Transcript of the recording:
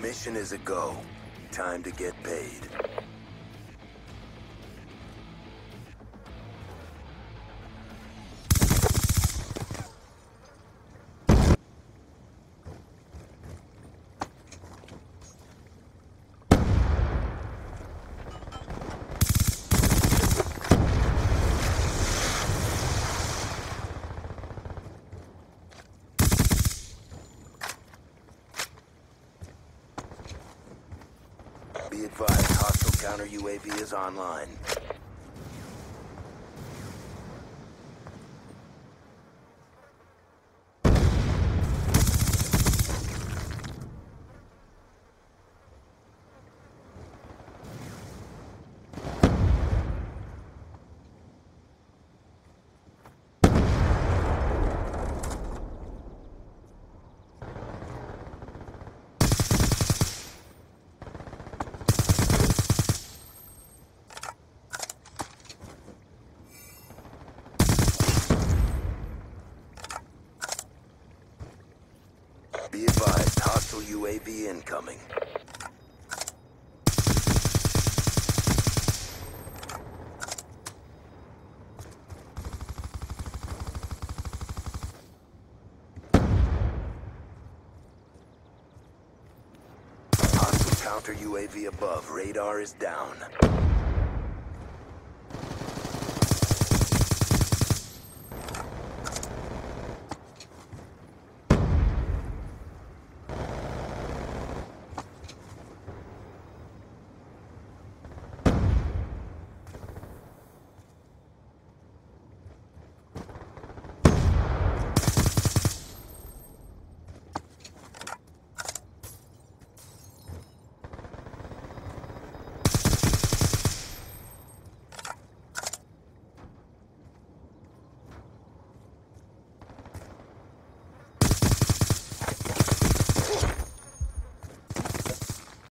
Mission is a go. Time to get paid. Advised, hostile counter UAV is online. Be advised, hostile UAV incoming. Hostile counter UAV above. Radar is down.